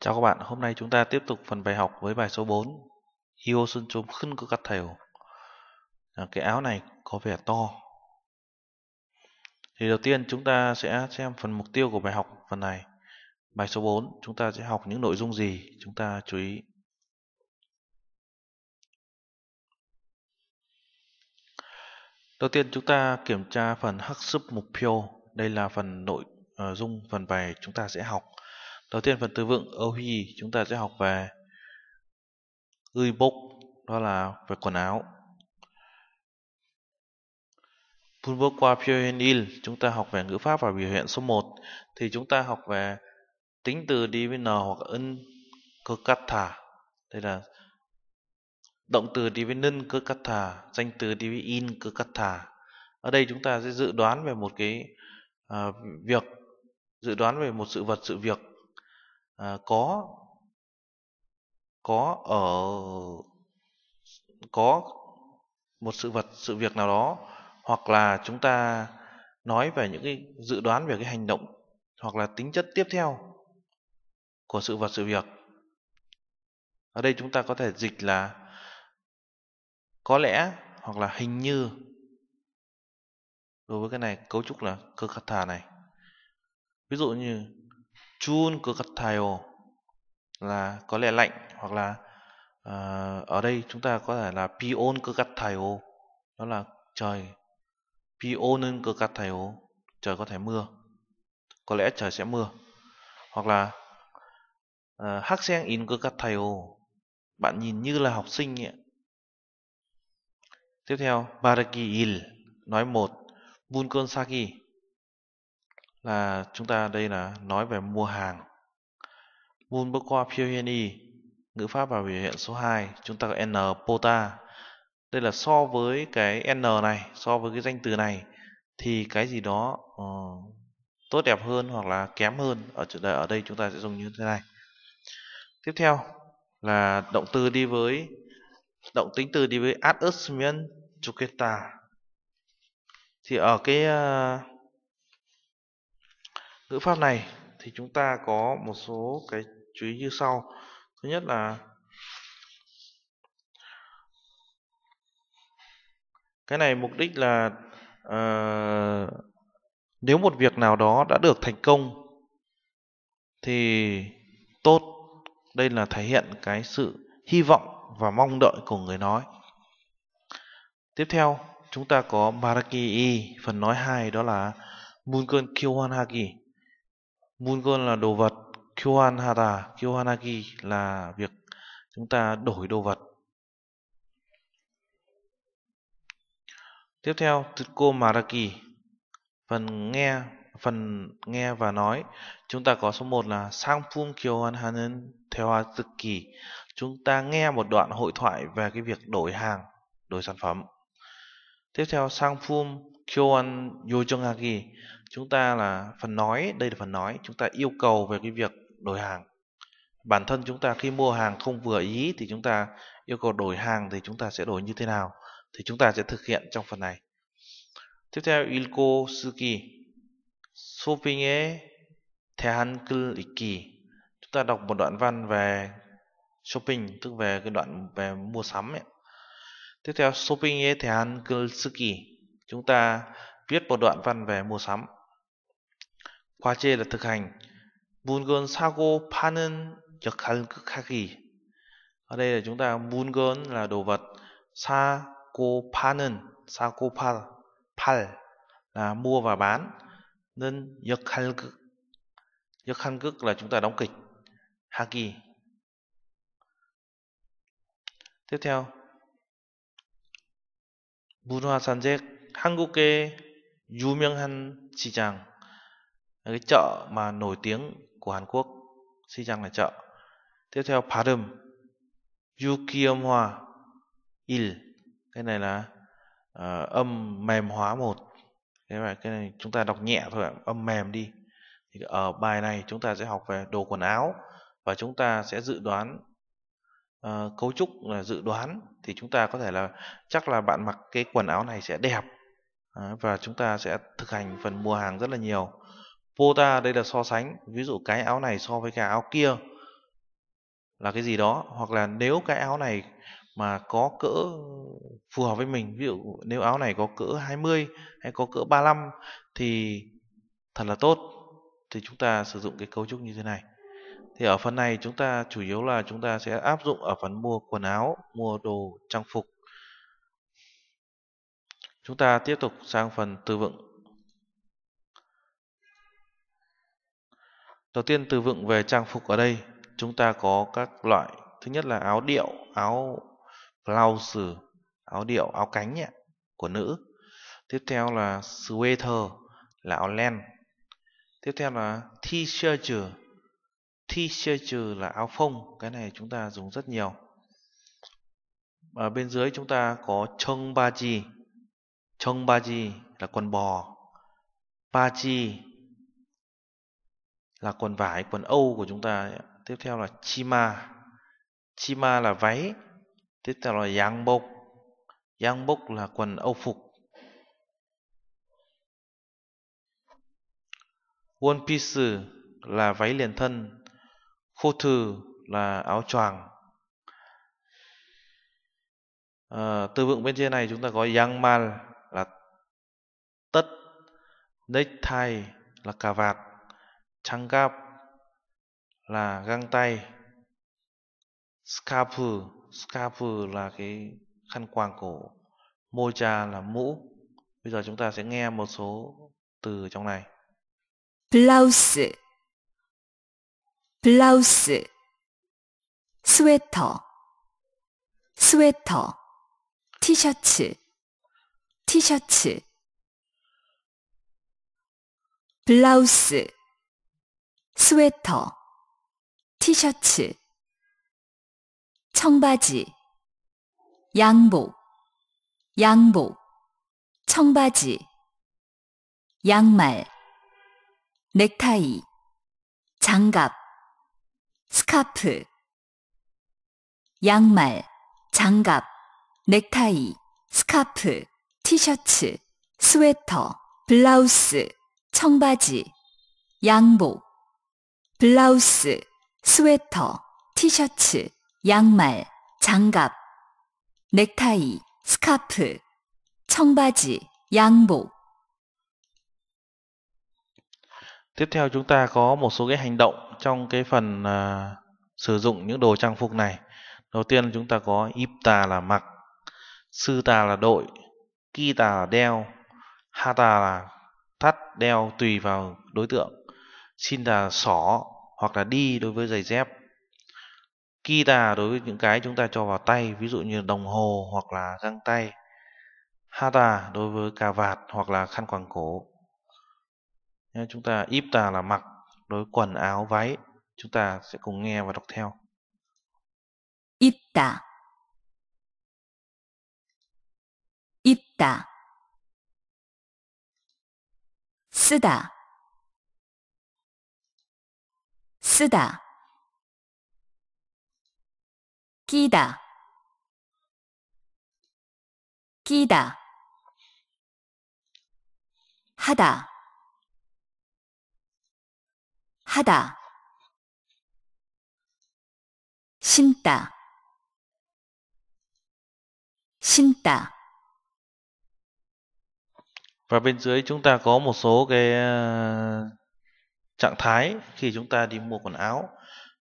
Chào các bạn, hôm nay chúng ta tiếp tục phần bài học với bài số 4 Iosun chôm khưng cơ cắt thèo à, Cái áo này có vẻ to. Thì đầu tiên chúng ta sẽ xem phần mục tiêu của bài học phần này. Bài số 4 chúng ta sẽ học những nội dung gì? Chúng ta chú ý. Đầu tiên chúng ta kiểm tra phần hắc sub mục tiêu Đây là phần nội uh, dung phần bài chúng ta sẽ học. Đầu tiên phần từ vựng ohi chúng ta sẽ học về ươi bốc đó là về quần áo. Bước qua Pyohenil chúng ta học về ngữ pháp và biểu hiện số 1 thì chúng ta học về tính từ đi với n hoặc ân cơ cắt thả. Đây là động từ đi với nân cơ cắt thả, danh từ đi với in cơ cắt thả. Ở đây chúng ta sẽ dự đoán về một cái uh, việc dự đoán về một sự vật sự việc à, có. Có ở có một sự vật sự việc nào đó hoặc là chúng ta nói về những cái dự đoán về cái hành động hoặc là tính chất tiếp theo của sự vật sự việc. Ở đây chúng ta có thể dịch là có lẽ hoặc là hình như. Đối với cái này cấu trúc là cơ khát thà này. Ví dụ như chun cơ là có lẽ lạnh hoặc là uh, ở đây chúng ta có thể là pion cơ đó là trời. Pion cơ trời có thể mưa có lẽ trời sẽ mưa. Hoặc là ờ, hắc sen in cơ bạn nhìn như là học sinh ấy. tiếp theo baraki il nói một bunkonsaki là chúng ta đây là nói về mua hàng. Mun bước qua Pyoheni, ngữ pháp và biểu hiện số 2, chúng ta có n pota. Đây là so với cái n này, so với cái danh từ này thì cái gì đó uh, tốt đẹp hơn hoặc là kém hơn ở chủ đề ở đây chúng ta sẽ dùng như thế này. Tiếp theo là động từ đi với động tính từ đi với ad chuketa. Thì ở cái uh, ngữ pháp này thì chúng ta có một số cái chú ý như sau. Thứ nhất là cái này mục đích là uh, nếu một việc nào đó đã được thành công thì tốt. Đây là thể hiện cái sự hy vọng và mong đợi của người nói. Tiếp theo chúng ta có maraki i phần nói hai đó là munkun kyohan haki Mulgon là đồ vật, Kyohan Hara, Kyohanagi là việc chúng ta đổi đồ vật. Tiếp theo, Tutko Maraki, phần nghe phần nghe và nói. Chúng ta có số 1 là Sangpum Kyohan Hanen Theo Kỳ. Chúng ta nghe một đoạn hội thoại về cái việc đổi hàng, đổi sản phẩm. Tiếp theo Sangpum Kyohan Yojongaki chúng ta là phần nói đây là phần nói chúng ta yêu cầu về cái việc đổi hàng bản thân chúng ta khi mua hàng không vừa ý thì chúng ta yêu cầu đổi hàng thì chúng ta sẽ đổi như thế nào thì chúng ta sẽ thực hiện trong phần này tiếp theo ilko suki shopping에 대한 글 읽기 chúng ta đọc một đoạn văn về shopping tức về cái đoạn về mua sắm ấy. tiếp theo shopping에 대한 글 쓰기 chúng ta viết một đoạn văn về mua sắm 과제 là thực hành 물건 사고 파는 역할을 하기 ở đây là chúng ta 물건 là đồ vật 사고 파는 사고 팔, 팔 là mua và bán nên 역할극 역할극 là chúng ta đóng kịch 하기 tiếp theo 문화산책 한국의 유명한 시장 cái chợ mà nổi tiếng của Hàn Quốc xin Sichang là chợ. Tiếp theo Padum Yukiyomwa Il. Cái này là uh, âm mềm hóa một. Cái này, cái này chúng ta đọc nhẹ thôi âm mềm đi. Thì ở bài này chúng ta sẽ học về đồ quần áo và chúng ta sẽ dự đoán uh, cấu trúc là dự đoán. Thì chúng ta có thể là chắc là bạn mặc cái quần áo này sẽ đẹp à, và chúng ta sẽ thực hành phần mua hàng rất là nhiều. Pota đây là so sánh, ví dụ cái áo này so với cái áo kia là cái gì đó. Hoặc là nếu cái áo này mà có cỡ phù hợp với mình ví dụ nếu áo này có cỡ 20 hay có cỡ 35 thì thật là tốt. Thì chúng ta sử dụng cái cấu trúc như thế này. Thì ở phần này chúng ta chủ yếu là chúng ta sẽ áp dụng ở phần mua quần áo mua đồ trang phục. Chúng ta tiếp tục sang phần từ vựng. Đầu tiên từ vựng về trang phục ở đây chúng ta có các loại. Thứ nhất là áo điệu áo blouse áo điệu áo cánh nhé, của nữ. Tiếp theo là sweater là áo len. Tiếp theo là t-shirt t-shirt là áo phông. Cái này chúng ta dùng rất nhiều. Ở bên dưới chúng ta có chong ba chi. Chong ba chi là quần bò. Ba chi là quần vải quần âu của chúng ta. Tiếp theo là chima. Chima là váy. Tiếp theo là yangbok yangbok là quần âu phục. One piece là váy liền thân. Coat là áo choàng. À, từ vựng bên trên này chúng ta có yangmal là tất. Necktie là cà vạt. 장갑 là găng tay scarf scarf là cái khăn quàng cổ moja là mũ bây giờ chúng ta sẽ nghe một số từ trong này blouse blouse 스웨터 스웨터 티셔츠 티셔츠 블라우스 스웨터, 티셔츠, 청바지, 양복, 양복, 청바지, 양말, 넥타이, 장갑, 스카프, 양말, 장갑, 넥타이, 스카프, 티셔츠, 스웨터, 블라우스, 청바지, 양복, 블라우스, 스웨터, 티셔츠, 양말, 장갑, 넥타이, 스카프, 청바지, 양복. Tiếp theo chúng ta có một số cái hành động trong cái phần uh, sử dụng những đồ trang phục này. Đầu tiên chúng ta có ipta là mặc, sư tà là đội, kita là đeo, hata là thắt đeo tùy vào đối tượng xin là xỏ hoặc là đi đối với giày dép. Kita đối với những cái chúng ta cho vào tay, ví dụ như đồng hồ hoặc là găng tay. Hata đối với cà vạt hoặc là khăn quàng cổ. Chúng ta ipta là mặc, đối với quần, áo, váy, chúng ta sẽ cùng nghe và đọc theo. Ipta ipta 쓰다 쓰다 끼다 끼다 하다 하다 신다 신다 Và bên dưới chúng ta có một số cái trạng thái khi chúng ta đi mua quần áo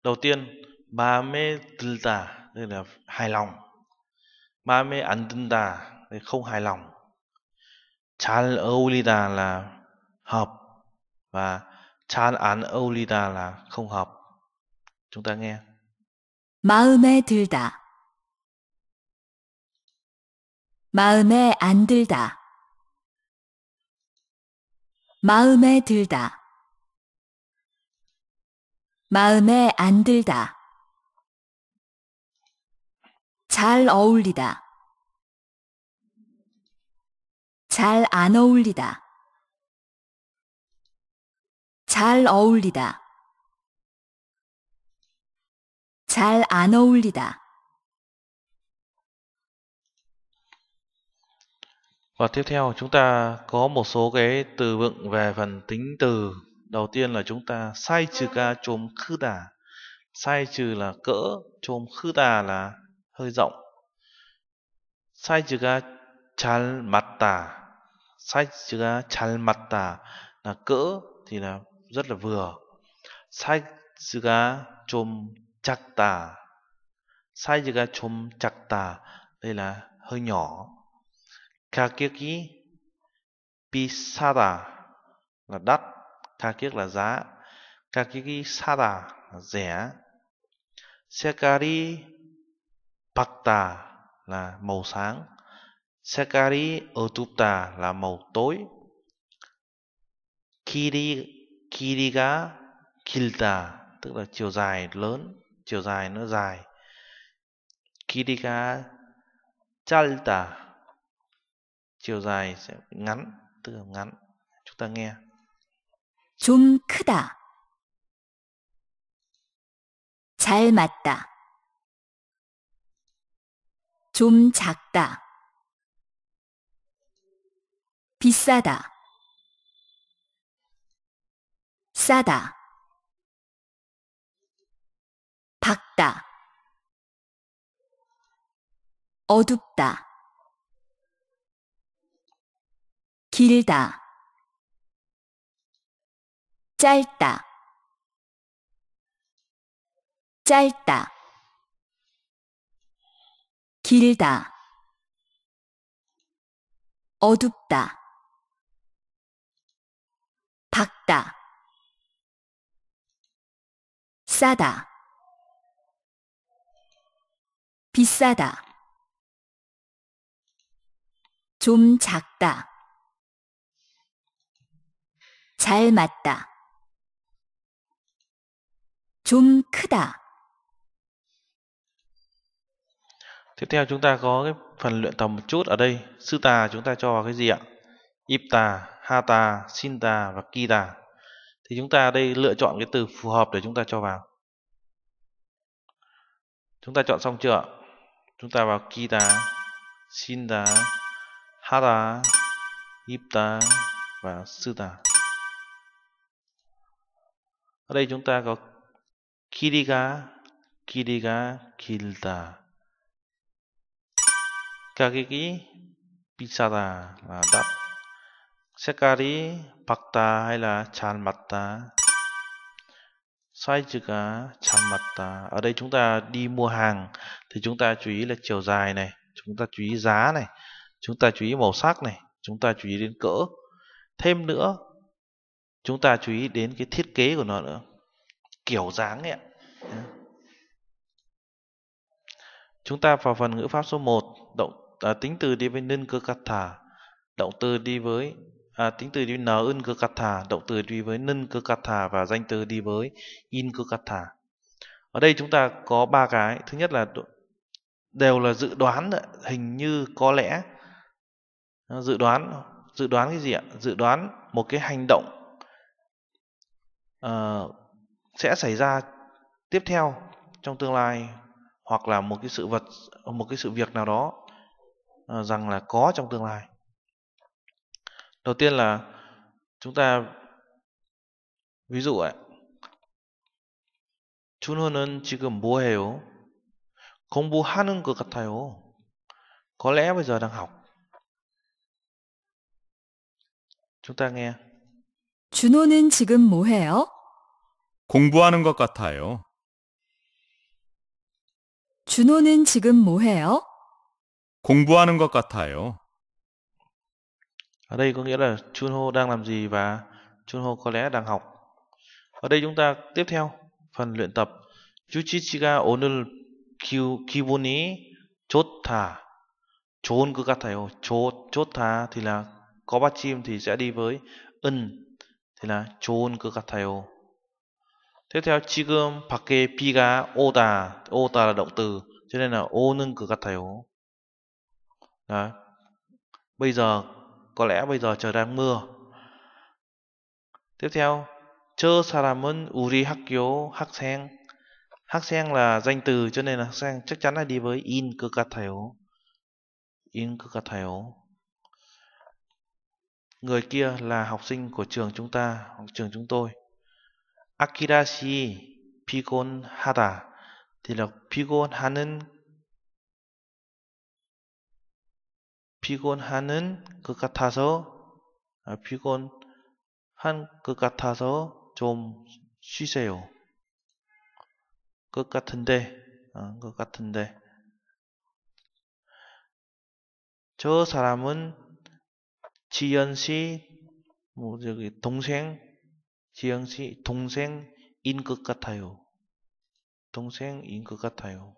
đầu tiên ba mê 들다 đây là hài lòng ba mê 안 든다 đây không hài lòng 잘 어울리다 là hợp và 잘 안 어울리다 là không hợp chúng ta nghe 마음에 들다 마음에 안 들다 마음에 들다 마음에 안 들다. 잘 어울리다. 잘 안 어울리다. 잘 어울리다. 잘 안 어울리다. Và tiếp theo chúng ta có một số cái từ vựng về phần tính từ đầu tiên là chúng ta sai trừ ga chôm khư đà. Sai trừ là cỡ chôm khư đà là hơi rộng. Sai trừ ga chal mặt tà. Sai trừ ga chal mặt tà là cỡ thì là rất là vừa. Sai trừ ga chôm chặt tà. Sai trừ ga chôm chặt tà đây là hơi nhỏ. Kakyaki pisada là đắt tha kiếc là giá. Kakiki sada là rẻ. Sekari pakta là màu sáng. Sekari otupta là màu tối. Kiri, kiriga, kilta, tức là chiều dài lớn, chiều dài nó dài. Kiriga chalta, chiều dài sẽ ngắn, tức là ngắn. Chúng ta nghe. 좀 크다. 잘 맞다. 좀 작다. 비싸다. 싸다. 밝다. 어둡다. 길다. 짧다. 짧다. 길다. 어둡다. 밝다. 싸다. 비싸다. 좀 작다. 잘 맞다. 좀 크다. Tiếp theo chúng ta có cái phần luyện tập một chút ở đây. Sư tà chúng ta cho vào cái gì ạ? Ipta, Hata, Sinta và Kita. Thì chúng ta ở đây lựa chọn cái từ phù hợp để chúng ta cho vào. Chúng ta chọn xong chưa? Chúng ta vào Kita, Sinta, Hata, Ipta và Suta. Ở đây chúng ta có Kiriga, Kiriga, Kilda. 가격이 비싸다 là đắt. 색깔이 밝다 hay là 잘 맞다. 사이즈가 잘 맞다. Ở đây chúng ta đi mua hàng thì chúng ta chú ý là chiều dài này, chúng ta chú ý giá này, chúng ta chú ý màu sắc này, chúng ta chú ý đến cỡ. Thêm nữa, chúng ta chú ý đến cái thiết kế của nó nữa. Kiểu dáng ấy ạ. Chúng ta vào phần ngữ pháp số 1, động à, tính từ đi với nên cơ cắt thả động từ đi với à, tính từ đi n ân cơ cắt thả động từ đi với nân cơ cắt thả và danh từ đi với in cơ cắt thả. Ở đây chúng ta có ba cái thứ nhất là đều là dự đoán hình như có lẽ dự đoán dự đoán cái gì ạ? Dự đoán một cái hành động uh, sẽ xảy ra tiếp theo trong tương lai hoặc là một cái sự vật một cái sự việc nào đó Ờ, rằng là có trong tương lai. Đầu tiên là chúng ta ví dụ ạ. 준호는 지금 뭐 해요? 공부하는 것 같아요. Có lẽ bây giờ đang học. Chúng ta nghe. 준호는 지금 뭐 해요? 공부하는 것 같아요. 준호는 지금 뭐 해요? 공부하는 것 같아요. Ở đây có nghĩa là Chunho đang làm gì và Chunho có lẽ đang học. Ở đây chúng ta tiếp theo phần luyện tập. 유치치가 오늘 기, 기분이 좋다. 좋은 것 같아요. 좋, 좋다 thì là có bắt chim thì sẽ đi với 은 thì là 좋은 것 같아요. tiếp theo 지금 밖에 비가 오다. 오다 là động từ cho nên là 오는 것 같아요. Đấy. Bây giờ có lẽ bây giờ trời đang mưa. Tiếp theo, 저 사람은 우리 학교 학생. 학생 là danh từ cho nên là 학생 chắc chắn là đi với in 것 같아요. in 것 같아요. Người kia là học sinh của trường chúng ta, hoặc trường chúng tôi. Shi 피곤하다 là 피곤하는 피곤하는 것 같아서 아, 피곤한 것 같아서 좀 쉬세요. 것 같은데, 어, 것 같은데. 저 사람은 지연 씨, 뭐 저기 동생, 지연 씨 동생인 것 같아요. 동생인 것 같아요.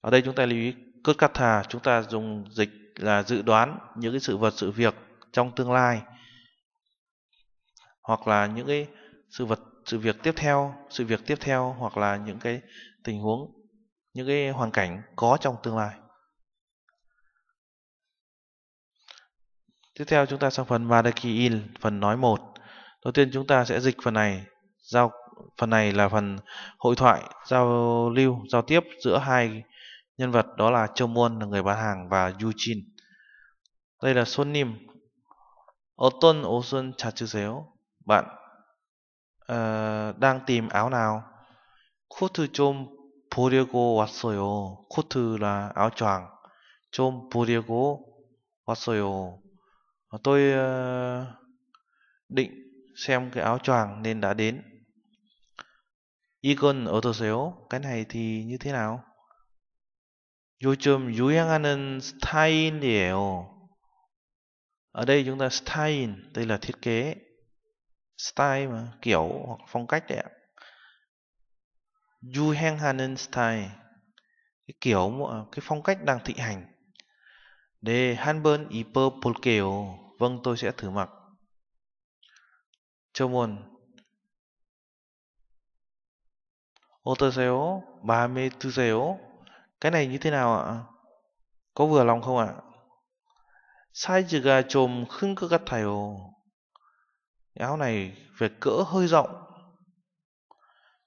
Ở đây chúng ta lưu ý cốt cắt thà chúng ta dùng dịch là dự đoán những cái sự vật sự việc trong tương lai hoặc là những cái sự vật sự việc tiếp theo sự việc tiếp theo hoặc là những cái tình huống những cái hoàn cảnh có trong tương lai tiếp theo chúng ta sang phần Madakiil phần nói một đầu tiên chúng ta sẽ dịch phần này giao phần này là phần hội thoại giao lưu giao tiếp giữa hai nhân vật đó là Châu Muôn là người bán hàng và Yujin đây là 손님 어떤 옷은 찾으세요? bạn uh, đang tìm áo nào 코트 좀 보려고 왔어요 코트 là áo choàng 좀 보려고 왔어요 tôi uh, định xem cái áo choàng nên đã đến 이건 어떠세요? cái này thì như thế nào 요즘 유행하는 스타일이에요. Ở đây chúng ta style, đây là thiết kế. Style mà, kiểu hoặc phong cách đấy ạ. 유행하는 style. Cái kiểu, cái phong cách đang thịnh hành. 네, 한번 입어 볼게요. Vâng, tôi sẽ thử mặc. 조문. 어떠세요? 마음에 드세요? Cái này như thế nào ạ? Có vừa lòng không ạ? 사이즈가 좀 큰 것 같아요. áo này về cỡ hơi rộng.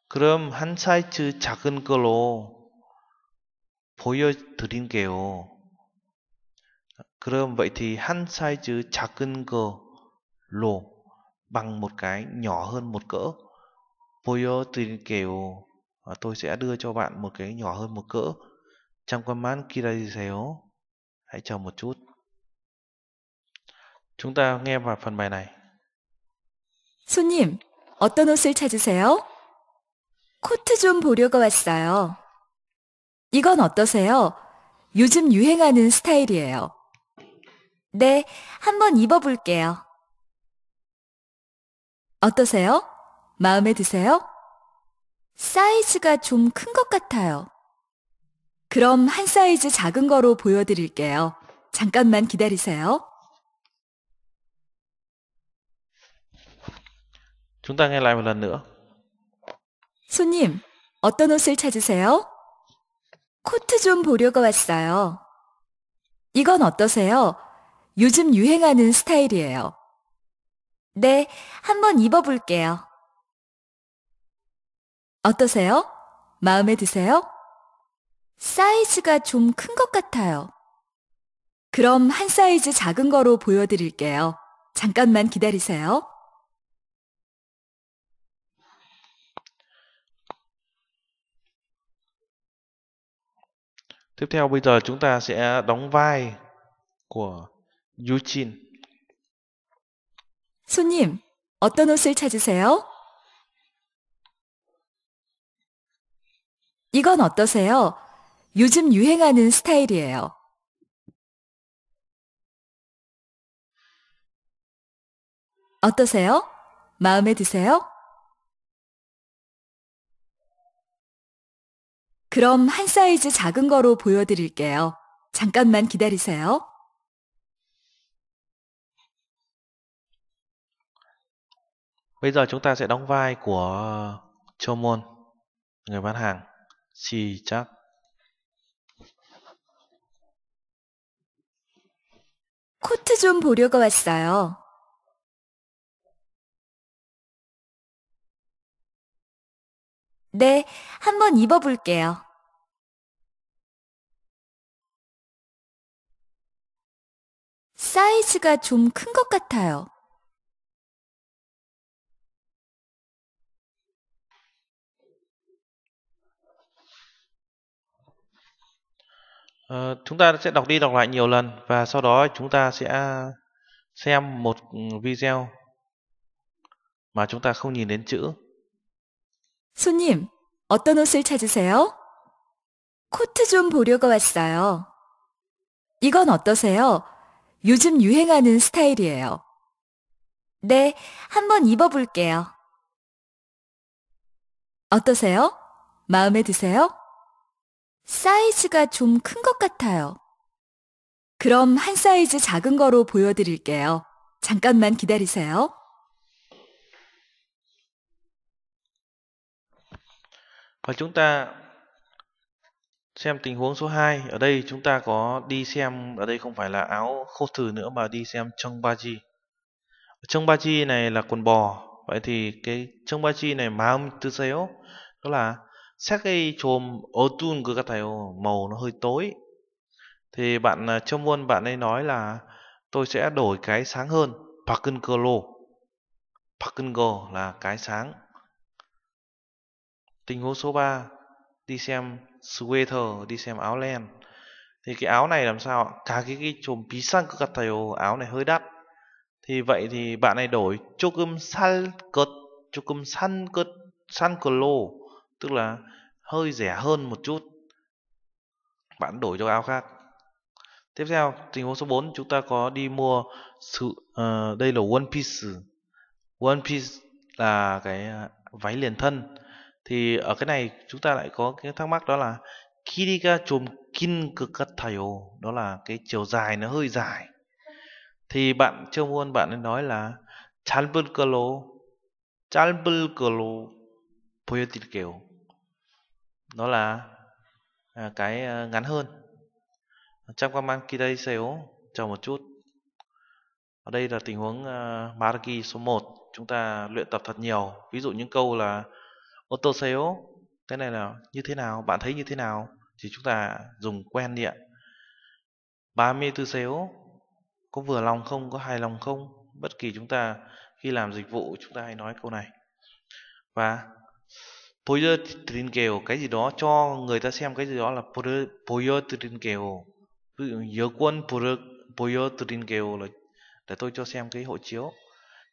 그럼 한 사이즈 작은 걸로 보여드릴게요. 그럼 vậy thì 한 사이즈 작은 걸로 bằng một cái nhỏ hơn một cỡ. 보여드릴게요. Và tôi sẽ đưa cho bạn một cái nhỏ hơn một cỡ. 잠깐만 기다리세요. Hãy chờ một chút. chúng ta nghe vào phần bài này. 손님, 어떤 옷을 찾으세요? 코트 좀 보려고 왔어요. 이건 어떠세요? 요즘 유행하는 스타일이에요. 네, 한번 입어볼게요. 어떠세요? 마음에 드세요? 사이즈가 좀 큰 것 같아요. 그럼 한 사이즈 작은 거로 보여드릴게요. 잠깐만 기다리세요. Chúng ta nghe lại một lần nữa. 손님, 어떤 옷을 찾으세요? 코트 좀 보려고 왔어요. 이건 어떠세요? 요즘 유행하는 스타일이에요. 네, 한번 입어볼게요. 어떠세요? 마음에 드세요? 사이즈가 좀 큰 것 같아요. 그럼 한 사이즈 작은 거로 보여드릴게요. 잠깐만 기다리세요. Tiếp theo đóng vai của Yuchin. 손님, 어떤 옷을 찾으세요? 이건 어떠세요? 요즘 유행하는 스타일이에요. 어떠세요? 마음에 드세요? 그럼 한 사이즈 작은 거로 보여드릴게요. 잠깐만 기다리세요. Bây giờ chúng ta sẽ đóng vai của Chomon, người bán hàng. 시작. 코트 좀 보려고 왔어요. 네, 한번 입어볼게요. 사이즈가 좀 큰 것 같아요. Chúng ta sẽ đọc đi đọc lại nhiều lần và sau đó chúng ta sẽ xem một video mà chúng ta không nhìn đến chữ. 손님, 어떤 옷을 찾으세요? 코트 좀 보려고 왔어요. 이건 어떠세요? 요즘 유행하는 스타일이에요. 네, 한번 입어볼게요. 어떠세요? 마음에 드세요? 사이즈가 좀 큰 것 같아요. 그럼 한 사이즈 작은 거로 보여드릴게요. 잠깐만 기다리세요. Và chúng ta xem tình huống số 2. Ở đây chúng ta có đi xem, ở đây không phải là áo khô thử nữa mà đi xem 청바지. 청바지 này là quần bò. Vậy thì cái 청바지 này 마음 드세요? Đó là Sắc cây chồm otun cứ các thầy màu nó hơi tối. Thì bạn à, trong muôn bạn ấy nói là tôi sẽ đổi cái sáng hơn, Pakunkolo. Pakungo là cái sáng. Tình huống số 3 đi xem sweater, đi xem áo len. Thì cái áo này làm sao ạ? Cả cái cái chùm pí sang cơ thầy áo này hơi đắt. Thì vậy thì bạn này đổi chokum sal cột chokum san cột san cờ tức là hơi rẻ hơn một chút. Bạn đổi cho áo khác. Tiếp theo tình huống số 4 chúng ta có đi mua sự uh, đây là one piece. One piece là cái à, váy liền thân. Thì ở cái này chúng ta lại có cái thắc mắc đó là kiriga chùm kin kakatayo đó là cái chiều dài nó hơi dài. Thì bạn chưa muôn bạn nên nói là chalbul kalo chalbul kalo Poyotilkeu nó là à, cái à, ngắn hơn. Trong các mang kidai seo chờ một chút. Ở đây là tình huống à, uh, maraki số 1 chúng ta luyện tập thật nhiều. Ví dụ những câu là auto tô seo cái này là như thế nào? Bạn thấy như thế nào? Thì chúng ta dùng quen đi ạ. ba mê tư có vừa lòng không? Có hài lòng không? Bất kỳ chúng ta khi làm dịch vụ chúng ta hay nói câu này. Và polyethylene cái gì đó, cho người ta xem cái gì đó là polyethylene ví dụ nhớ quân polyethylene là, để tôi cho xem cái hộ chiếu.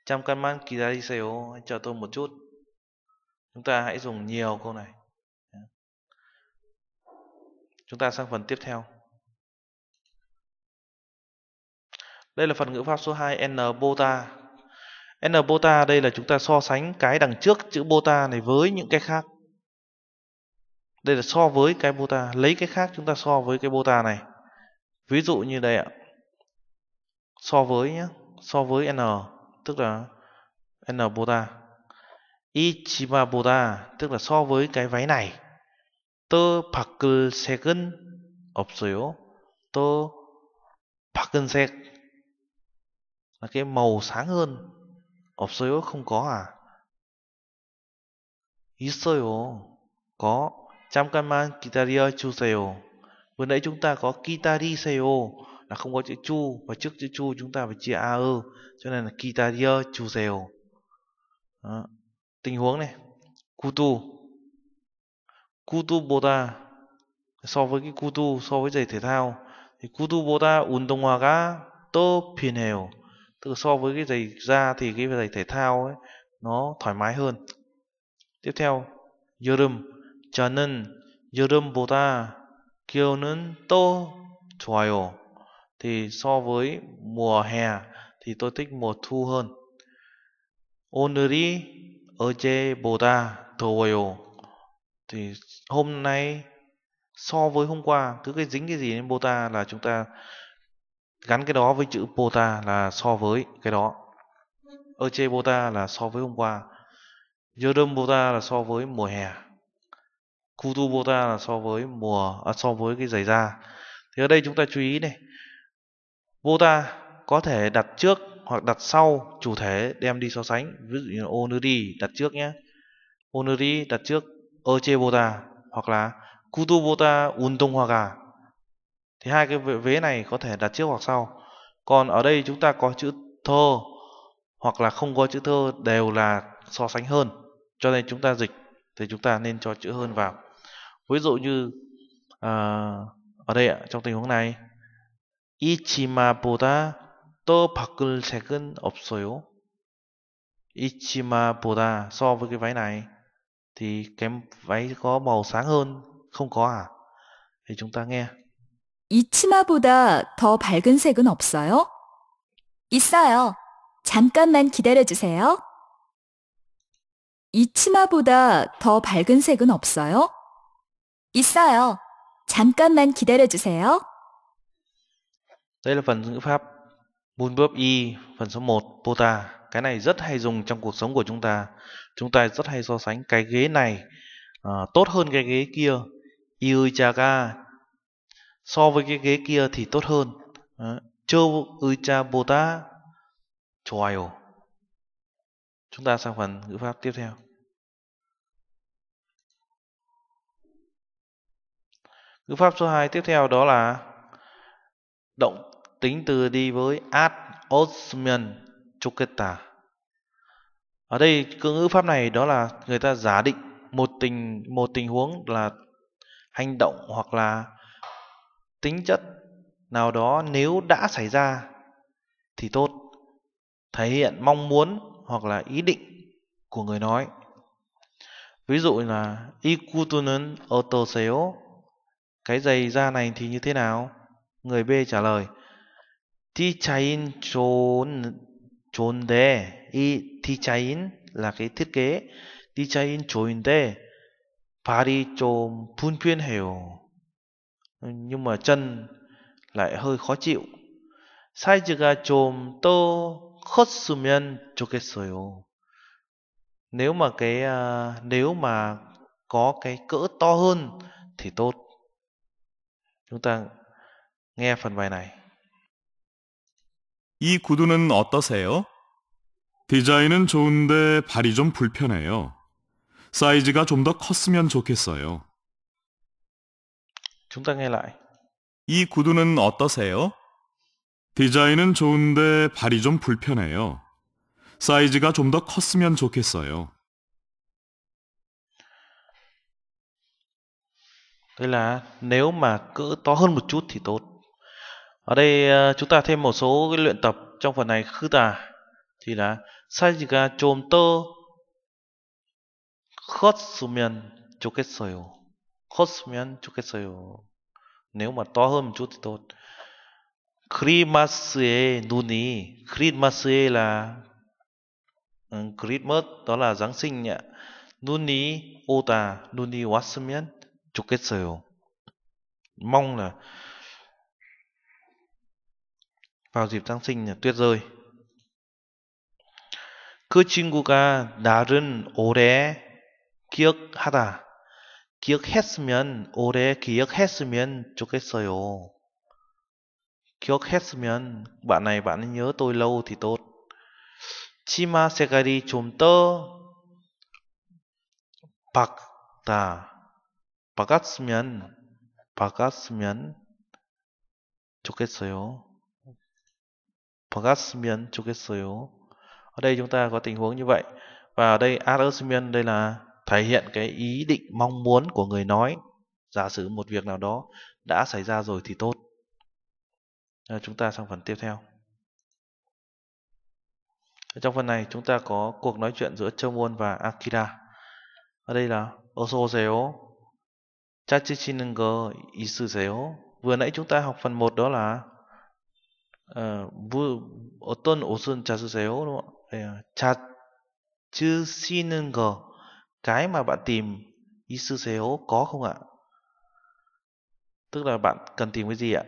Trăm căn man kỳ sale cho tôi một chút. Chúng ta hãy dùng nhiều câu này. Chúng ta sang phần tiếp theo. Đây là phần ngữ pháp số 2 n bota n bota đây là chúng ta so sánh cái đằng trước chữ bota này với những cái khác. Đây là so với cái bota, lấy cái khác chúng ta so với cái bota này. Ví dụ như đây ạ. So với nhé, so với n tức là n bota. 이치마보다 tức là so với cái váy này 더 바꿀 색은 없어요. 더 바꾼 색 là cái màu sáng hơn. 없어요 không có à? 있어요. có. 잠깐만 기다려 주세요. Vừa nãy chúng ta có 기다리세요 là không có chữ chu và trước chữ chu chúng ta phải chia a ơ cho nên là 기다려 주세요. Đó. tình huống này kutu kutu보다 so với cái kutu so với giày thể thao thì kutu보다 운동화가 더 편해요 tức là so với cái giày da thì cái giày thể thao ấy nó thoải mái hơn tiếp theo 여름 저는 여름보다 겨울은 더 좋아요 thì so với mùa hè thì tôi thích mùa thu hơn 오늘이 어제보다 더워요. Thì hôm nay so với hôm qua cứ cái dính cái gì đến bota là chúng ta gắn cái đó với chữ pota là so với cái đó. Oche pota là so với hôm qua. Yodom pota là so với mùa hè. Kutu pota là so với mùa à, so với cái giày da. Thì ở đây chúng ta chú ý này. Pota có thể đặt trước hoặc đặt sau chủ thể đem đi so sánh. Ví dụ như onuri đặt trước nhé. Onuri đặt trước Oche pota hoặc là Kutu pota untung hoa gà thì hai cái vế này có thể đặt trước hoặc sau còn ở đây chúng ta có chữ thơ hoặc là không có chữ thơ đều là so sánh hơn cho nên chúng ta dịch thì chúng ta nên cho chữ hơn vào ví dụ như à, ở đây ạ trong tình huống này 이치마보다 더 바꿀 색은 없어요. 이치마보다 so với cái váy này thì cái váy có màu sáng hơn không có à? thì chúng ta nghe 이 치마보다 더 밝은 색은 없어요? 있어요. 잠깐만 기다려주세요. 이 치마보다 더 밝은 색은 없어요? 있어요. 잠깐만 기다려주세요. Đây là phần ngữ pháp Moonverb y phần số 1 Pota. Cái này rất hay dùng trong cuộc sống của chúng ta. Chúng ta rất hay so sánh cái ghế này uh, tốt hơn cái ghế kia. Iuchaga so với cái ghế kia thì tốt hơn. Châu cha bồ tá. Trial chúng ta sang phần ngữ pháp tiếp theo. Ngữ pháp số 2 tiếp theo đó là động tính từ đi với ad osmian chuketa. Ở đây cái ngữ pháp này đó là người ta giả định một tình một tình huống là hành động hoặc là tính chất nào đó nếu đã xảy ra thì tốt. Thể hiện mong muốn hoặc là ý định của người nói. Ví dụ là ikutunun otoseo cái giày da này thì như thế nào? Người b trả lời ti chain chốn chốn đề i ti chain là cái thiết kế. Ti chain chốn đề pari chôm phun phiên hiểu nhưng mà chân lại hơi khó chịu 사이즈가 좀 더 컸으면 좋겠어요 nếu mà cái uh, nếu mà có cái cỡ to hơn thì tốt chúng ta nghe phần bài này 이 구두는 어떠세요? 디자인은 좋은데 발이 좀 불편해요. 사이즈가 좀 더 컸으면 좋겠어요. Chúng ta nghe lại. 이 구두는 어떠세요? 디자인은 좋은데 발이 좀 불편해요. 사이즈가 좀 더 컸으면 좋겠어요. Đây là nếu mà cỡ to hơn một chút thì tốt. Ở đây chúng ta thêm một số cái luyện tập trong phần này khư tà thì là 사이즈가 좀더 컸으면 좋겠어요. 컸으면 좋겠어요. nếu mà to hơn một chút thì tốt. 크리마스의 눈이 크리마스의 là um, Christmas đó là Giáng sinh ạ. 눈이 오다 눈이 왔으면 좋겠어요. mong là vào dịp Giáng sinh là tuyết rơi. 그 친구가 나를 오래 기억하다. 기억했으면 오래 기억했으면 좋겠어요. 기억했으면 nhớ tôi lâu thì tốt. 치마 색깔이 좀 더 밝다. 바꿨으면 바꿨으면 좋겠어요. 바꿨으면 좋겠어요. Đây chúng ta có tình huống như vậy. Và ở đây adosmian đây là thể hiện cái ý định mong muốn của người nói. Giả sử một việc nào đó đã xảy ra rồi thì tốt. À, chúng ta sang phần tiếp theo. Trong phần này chúng ta có cuộc nói chuyện giữa Chomwon và Akira. Ở đây là 어서 오세요. 짜치치는 거 있으세요? Vừa nãy chúng ta học phần 1 đó là uh, 뭐, 어떤 옷은 찾으세요? Đúng không? 찾으시는 거 cái mà bạn tìm 있으세요 có không ạ? Tức là bạn cần tìm cái gì ạ?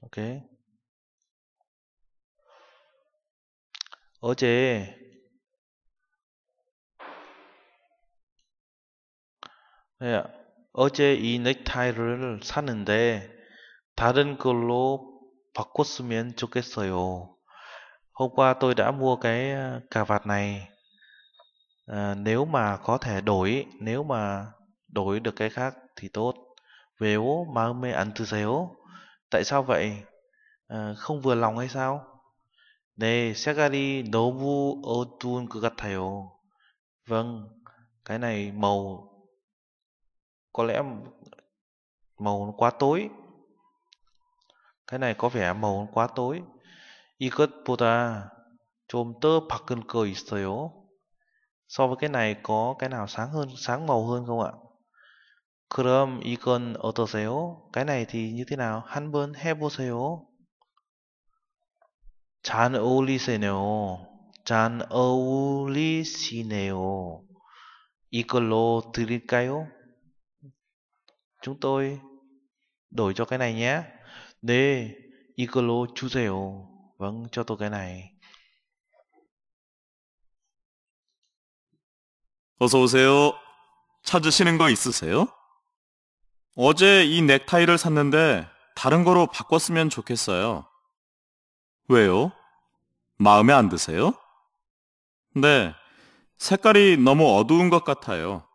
Ok. 어제 네, 어제 이 넥타이를 샀는데 다른 걸로 바꿨으면 좋겠어요. Hôm qua tôi đã mua cái cà vạt này. À, nếu mà có thể đổi, nếu mà đổi được cái khác thì tốt. Nếu 마음에 안 드세요? Tại sao vậy? À, không vừa lòng hay sao? 네, 색깔이 너무 어두운 것 같아요. Vâng, cái này màu có lẽ màu nó quá tối. cái này có vẻ màu quá tối. 이것보다 좀 더 밝은 거 있어요? So với cái này có cái nào sáng hơn, sáng màu hơn không ạ? 그럼 이건 어떠세요? cái này thì như thế nào? 한번 해보세요. 잘 어울리세요. 잘 어울리시네요. 이걸로 드릴까요? Chúng tôi đổi cho cái này nhé. 네, 이걸로 주세요. Vâng, cho tôi. 어서 오세요. 찾으시는 거 있으세요? 어제 이 넥타이를 샀는데 다른 거로 바꿨으면 좋겠어요. 왜요? 마음에 안 드세요? 네, 색깔이 너무 어두운 것 같아요.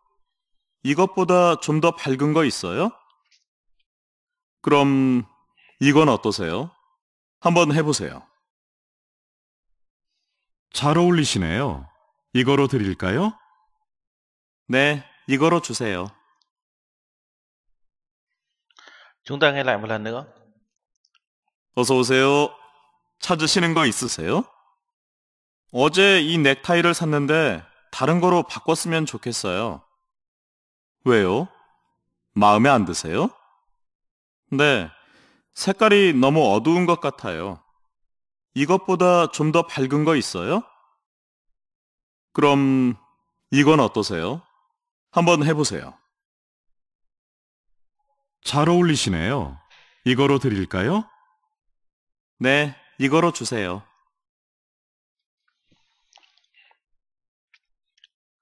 이것보다 좀 더 밝은 거 있어요? 그럼 이건 어떠세요? 한번 해보세요. 잘 어울리시네요. 이거로 드릴까요? 네, 이거로 주세요. Chúng ta nghe lại một lần nữa. 어서 오세요. 찾으시는 거 있으세요? 어제 이 넥타이를 샀는데 다른 거로 바꿨으면 좋겠어요. 왜요? 마음에 안 드세요? 네, 색깔이 너무 어두운 것 같아요. 이것보다 좀 더 밝은 거 있어요? 그럼 이건 어떠세요? 한번 해보세요. 잘 어울리시네요. 이거로 드릴까요? 네, 이거로 주세요.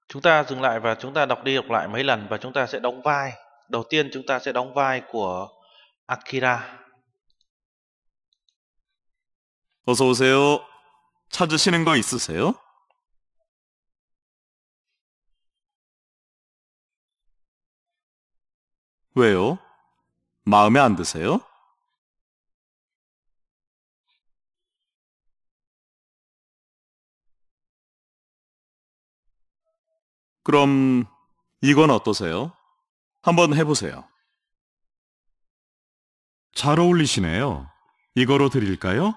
Chúng ta dừng lại và chúng ta đọc đi đọc lại mấy lần và chúng ta sẽ đóng vai. Đầu tiên chúng ta sẽ đóng vai của Akira. 어서 오세요. 찾으시는 거 있으세요? 왜요? 마음에 안 드세요? 그럼 이건 어떠세요? 한번 해보세요. 잘 어울리시네요. 이거로 드릴까요?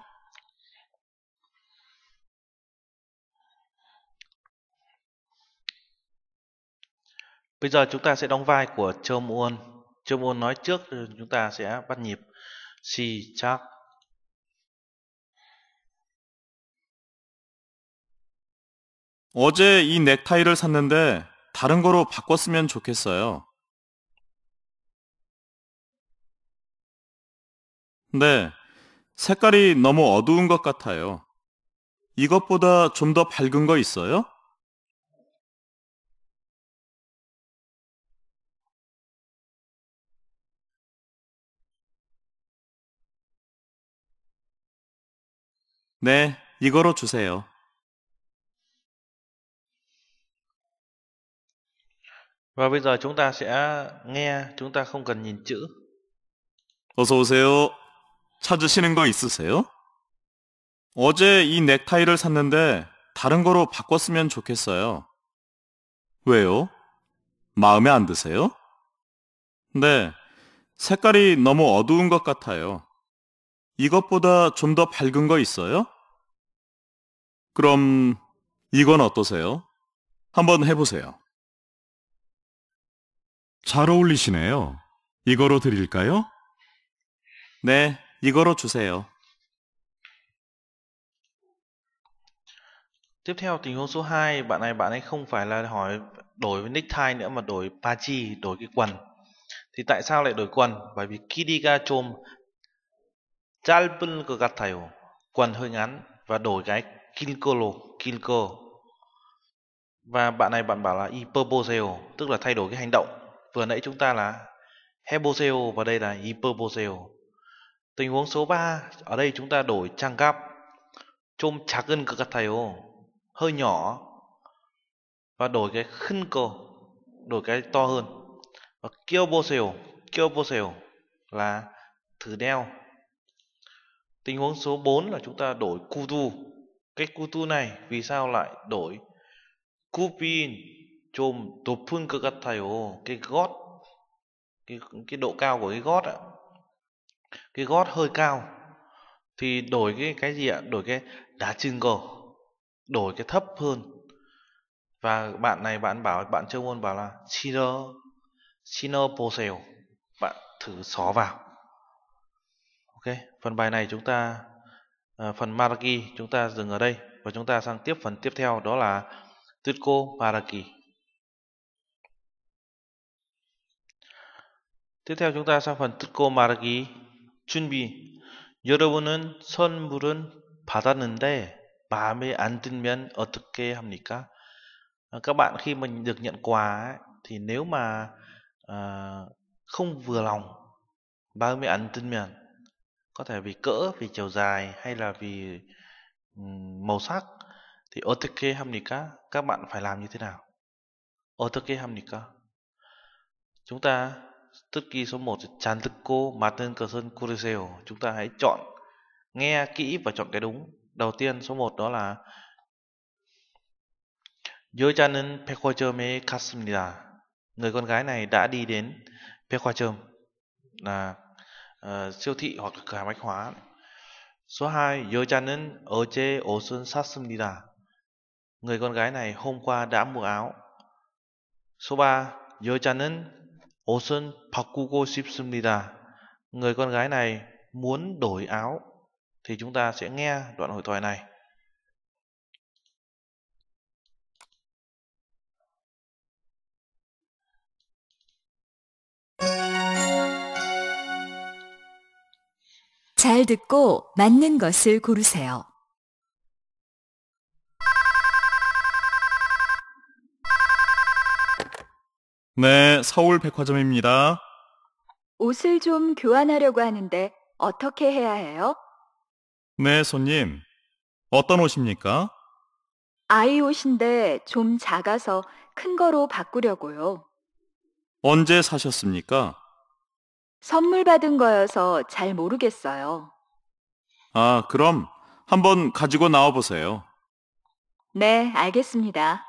Bây giờ chúng ta sẽ đóng vai của Chôm Uôn. Chôm Uôn nói trước chúng ta sẽ bắt nhịp. Si chắc. 어제 이 넥타이를 샀는데 다른 거로 바꿨으면 좋겠어요. 네, 색깔이 너무 어두운 것 같아요. 이것보다 좀 더 밝은 거 있어요? 네, 이거로 주세요. Và bây giờ chúng ta sẽ nghe, chúng ta không cần nhìn chữ. 어서 오세요. 찾으시는 거 있으세요? 어제 이 넥타이를 샀는데 다른 거로 바꿨으면 좋겠어요. 왜요? 마음에 안 드세요? 네, 색깔이 너무 어두운 것 같아요. 이것보다 좀 더 밝은 거 있어요? 그럼 이건 어떠세요? 한번 해보세요. 잘 어울리시네요. 이거로 드릴까요? 네, 이거로 주세요. Tiếp theo tình huống số 2, bạn này bạn ấy không phải là hỏi đổi với necktie nữa mà đổi pachi, đổi cái quần. Thì tại sao lại đổi quần? Bởi vì kidiga chôm 짧은 것 같아요. Quần hơi ngắn và đổi cái kilkolo, kilko. Và bạn này bạn bảo là iperboseo, tức là thay đổi cái hành động. Vừa nãy chúng ta là heboseo và đây là iperboseo. Tình huống số 3, ở đây chúng ta đổi trang gap. 좀 작은 것 같아요. hơi nhỏ và đổi cái khinh cơ đổi cái to hơn và 껴보세요 껴보세요 là thử đeo Tình huống số 4 là chúng ta đổi Kutu. Cái Kutu này vì sao lại đổi? Kupin chôm tụp phương cơ gắt thầy hồ. Cái gót cái, cái độ cao của cái gót ạ. Cái gót hơi cao. Thì đổi cái cái gì ạ? Đổi cái đá chân cổ. Đổi cái thấp hơn. Và bạn này bạn bảo bạn chơi môn bảo là chino, chino posel bạn thử xó vào. Ok, phần bài này chúng ta à, phần Maraki chúng ta dừng ở đây và chúng ta sang tiếp phần tiếp theo đó là Tutko Maraki. tiếp theo chúng ta sang phần 듣고 말하기 준비. 여러분은 선물은 받았는데 마음에 안 들면 어떻게 합니까? các bạn khi mình được nhận quà ấy, thì nếu mà à, không vừa lòng 마음에 안 들면 có thể vì cỡ, vì chiều dài hay là vì um, màu sắc thì 어떻게 합니까? các bạn phải làm như thế nào? 어떻게 합니까? chúng ta Tức số 1 Chán thức cô 맞는 것은 고르세요. Chúng ta hãy chọn nghe kỹ và chọn cái đúng. Đầu tiên số 1 đó là 여자는 백화점에 갔습니다. Người con gái này đã đi đến 백화점 là uh, siêu thị hoặc cửa hàng bách hóa. Số 2 여자는 어제 옷은 샀습니다. Người con gái này hôm qua đã mua áo. Số 3 여자는 옷은 바꾸고 싶습니다. Người con gái này muốn đổi áo thì chúng ta sẽ nghe đoạn hội thoại này. 잘 듣고 맞는 것을 고르세요. 네, 서울 백화점입니다. 옷을 좀 교환하려고 하는데 어떻게 해야 해요? 네, 손님. 어떤 옷입니까? 아이 옷인데 좀 작아서 큰 거로 바꾸려고요. 언제 사셨습니까? 선물 받은 거여서 잘 모르겠어요. 아, 그럼 한번 가지고 나와 보세요. 네, 알겠습니다.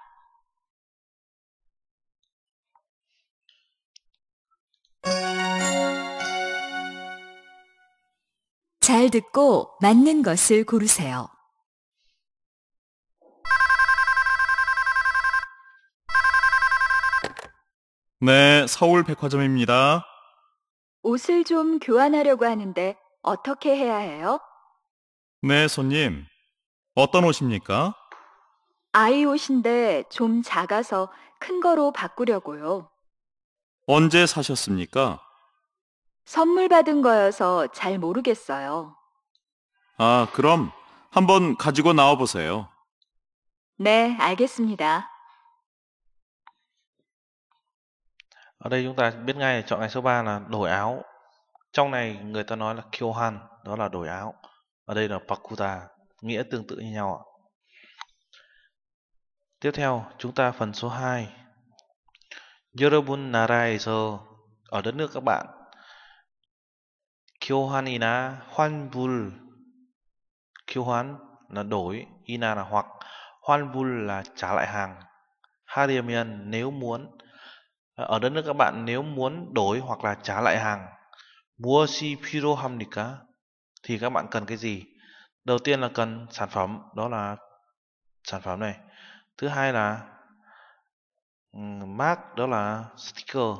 잘 듣고 맞는 것을 고르세요. 네, 서울 백화점입니다. 옷을 좀 교환하려고 하는데 어떻게 해야 해요? 네, 손님. 어떤 옷입니까? 아이 옷인데 좀 작아서 큰 거로 바꾸려고요. 언제 사셨습니까? 선물 받은 거여서 잘 모르겠어요. 아, 그럼 한번 가지고 나와 보세요. 네, 알겠습니다. Ở đây chúng ta biết ngay chọn ngày số 3 là đổi áo. Trong này người ta nói là kyohan, đó là đổi áo. Ở đây là pakuta, nghĩa tương tự như nhau ạ. Tiếp theo, chúng ta phần số 2. Yorobun naraiso ở đất nước các bạn. Kyohan ina hoanbul. Kyohan là đổi, ina là hoặc, hoanbul là trả lại hàng. Hariamian nếu muốn ở đất nước các bạn nếu muốn đổi hoặc là trả lại hàng mua Shipiro Hamnica thì các bạn cần cái gì? Đầu tiên là cần sản phẩm đó là sản phẩm này. Thứ hai là mark đó là sticker.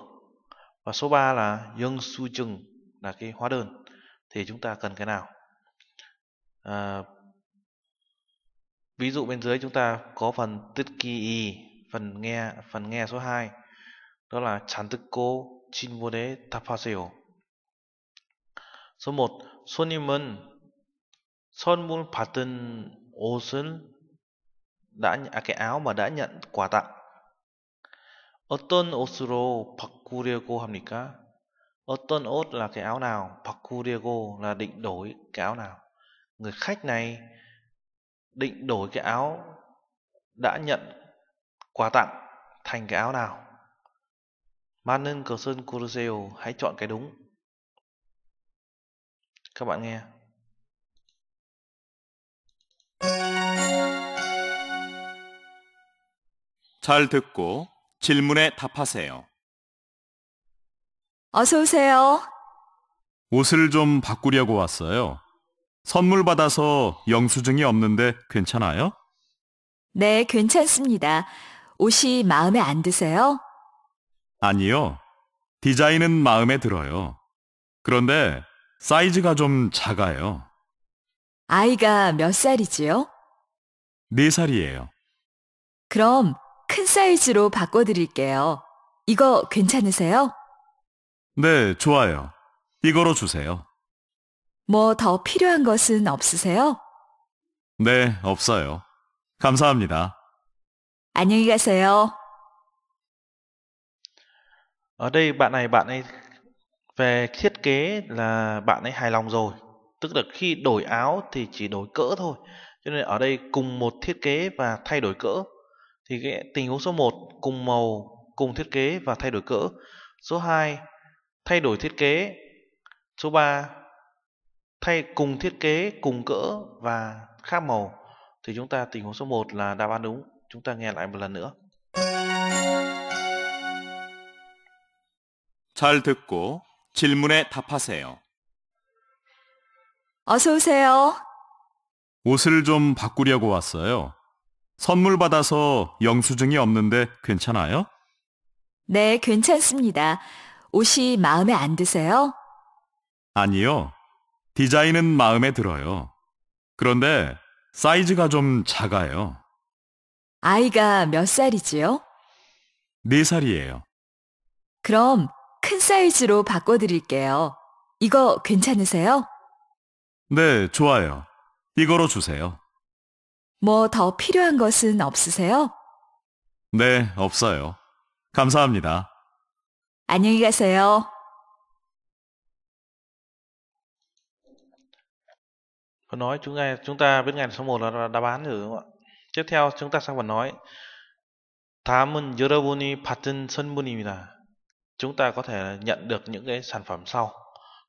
Và số 3 là dương su chừng là cái hóa đơn. Thì chúng ta cần cái nào? À, ví dụ bên dưới chúng ta có phần tiết kỳ phần nghe phần nghe số 2 đó là 잘 듣고 질문에 답하세요. số 1 손님은 선물 받은 옷을 đã à, cái áo mà đã nhận quà tặng 어떤 옷으로 바꾸려고 합니까? 어떤 옷 là cái áo nào, 바꾸려고 là định đổi cái áo nào. Người khách này định đổi cái áo đã nhận quà tặng thành cái áo nào. Man nâng cờ sơn Curacao Hãy chọn cái đúng Các bạn nghe 잘 듣고 질문에 답하세요. 어서 오세요. 옷을 좀 바꾸려고 왔어요. 선물 받아서 영수증이 없는데 괜찮아요? 네, 괜찮습니다. 옷이 마음에 안 드세요? 아니요. 디자인은 마음에 들어요. 그런데 사이즈가 좀 작아요. 아이가 몇 살이지요? 4살이에요. 그럼 큰 사이즈로 바꿔드릴게요. 이거 괜찮으세요? 네, 좋아요. 이거로 주세요. 뭐 더 필요한 것은 없으세요? 네, 없어요. 감사합니다. 안녕히 가세요. Ở đây bạn này bạn ấy về thiết kế là bạn ấy hài lòng rồi. Tức là khi đổi áo thì chỉ đổi cỡ thôi. Cho nên ở đây cùng một thiết kế và thay đổi cỡ. Thì cái tình huống số 1 cùng màu, cùng thiết kế và thay đổi cỡ. Số 2 thay đổi thiết kế. Số 3 thay cùng thiết kế, cùng cỡ và khác màu. Thì chúng ta tình huống số 1 là đáp án đúng. Chúng ta nghe lại một lần nữa. 잘 듣고 질문에 답하세요. 어서 오세요. 옷을 좀 바꾸려고 왔어요. 선물 받아서 영수증이 없는데 괜찮아요? 네, 괜찮습니다. 옷이 마음에 안 드세요? 아니요. 디자인은 마음에 들어요. 그런데 사이즈가 좀 작아요. 아이가 몇 살이지요? 4살이에요. 그럼 큰 사이즈로 바꿔드릴게요. 이거 괜찮으세요? 네, 좋아요. 이거로 주세요. 뭐 더 필요한 것은 없으세요? 네, 없어요. 감사합니다. 안녕히 가세요. Phần nói chúng ta chúng ta biết ngay số 1 là đáp án rồi đúng không ạ? Tiếp theo chúng ta sang phần nói. 다음은 여러분이 받은 선물입니다. Chúng ta có thể nhận được những cái sản phẩm sau.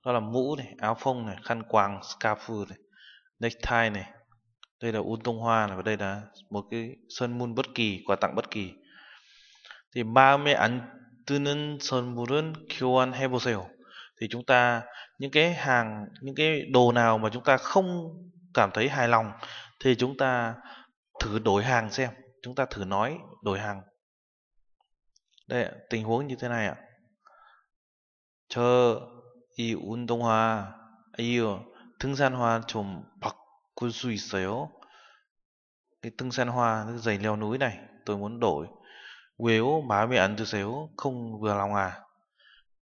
Đó là mũ này, áo phông này, khăn quàng, scarf này, necktie này. Đây là un tông hoa này và đây là một cái sơn mun bất kỳ, quà tặng bất kỳ. Thì 마음에 안 드는 선물은 교환해 보세요. Thì chúng ta những cái hàng những cái đồ nào mà chúng ta không cảm thấy hài lòng thì chúng ta thử đổi hàng xem chúng ta thử nói đổi hàng đây ạ, tình huống như thế này ạ 저이 운동화 이 등산화 좀 바꿀 수 있어요? cái 등산화 cái giày leo núi này tôi muốn đổi 왜요? 마음에 안 드세요? không vừa lòng à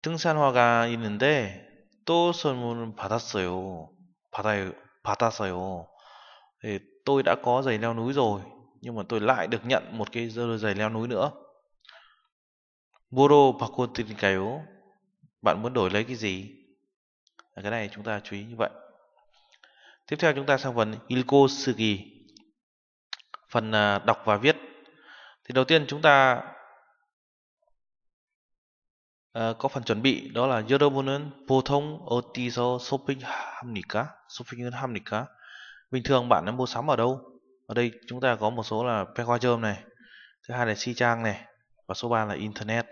등산화가 있는데 또 선물을 받았어요. 받아요, 받았어요. Thì tôi đã có giày leo núi rồi, nhưng mà tôi lại được nhận một cái giày leo núi nữa. 뭐로 바꿔드릴까요? Bạn muốn đổi lấy cái gì? Cái này chúng ta chú ý như vậy. Tiếp theo chúng ta sang phần 읽고쓰기. Phần đọc và viết. Thì đầu tiên chúng ta 어, có phần chuẩn bị đó là 여러분은 보통 어디서 쇼핑합니까? 쇼핑을 합니까? Bình thường bạn đã mua sắm ở đâu? Ở đây chúng ta có một số là 백화점 này, thứ hai là si trang này và số 3 là internet.